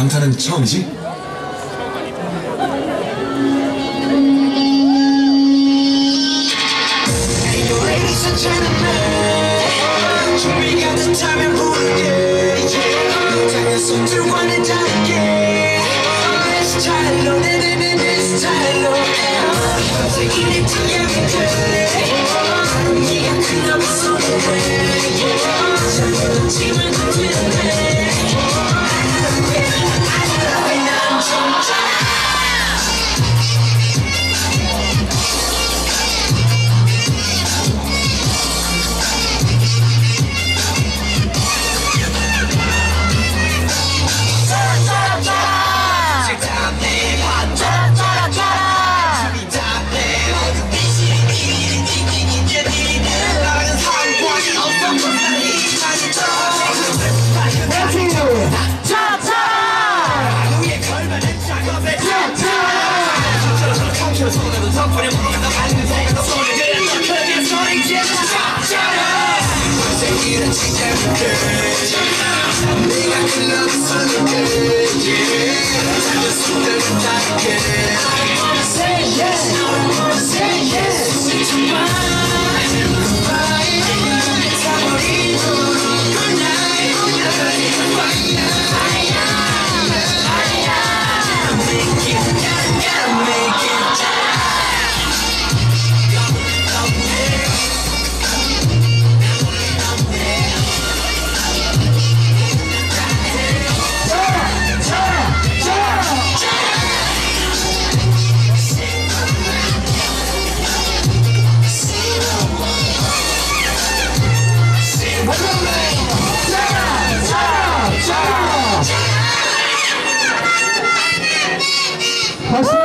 방탄은 처음이지? 지만 그대 Never care. 내가 클럽 Hustle.